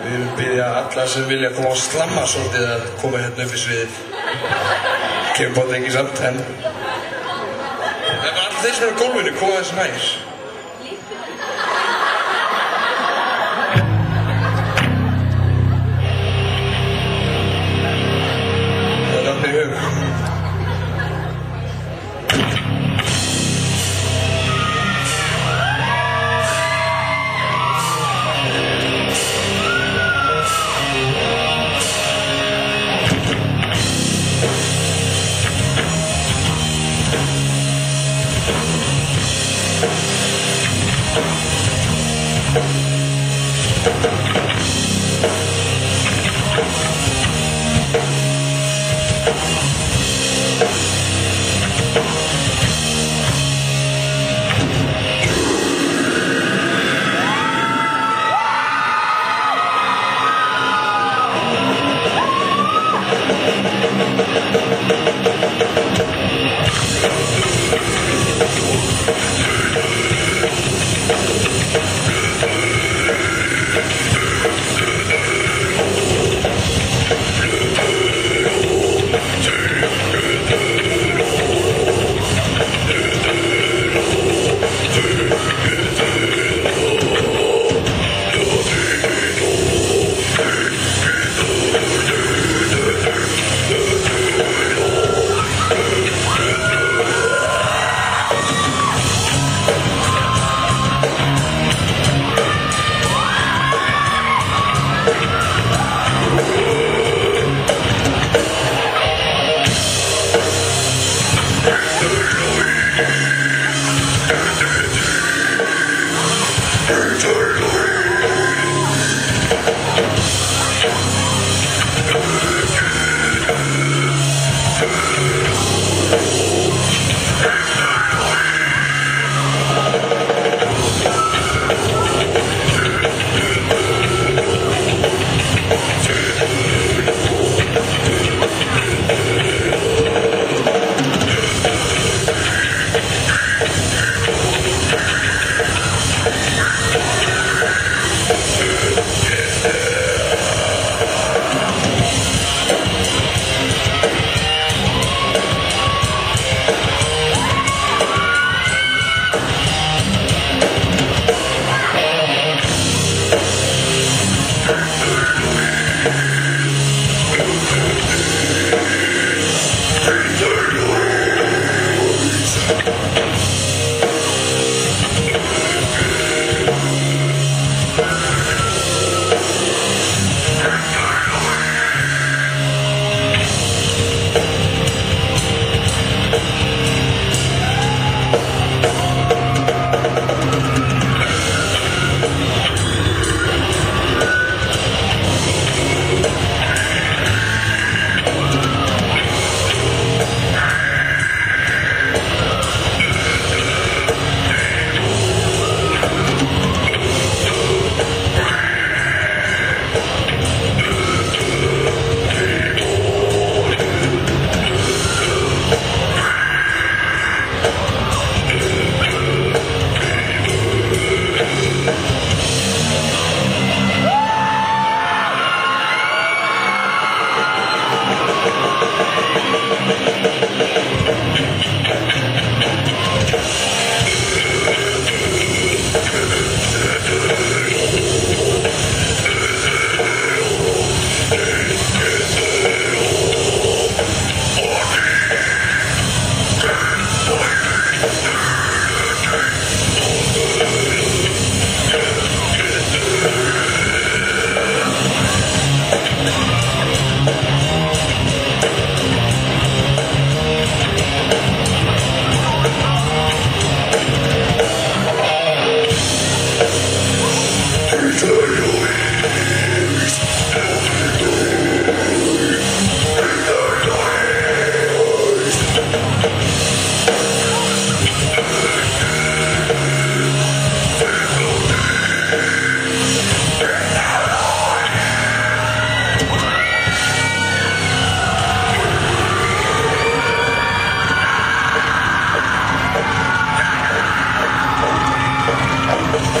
Við viljum byrja alla sem vilja koma á slamma svolítið að koma hérna upp í sviðið. Kemur bótt ekki samt, en... En allir sem eru á gólfinu, koma þess nær. very, very late.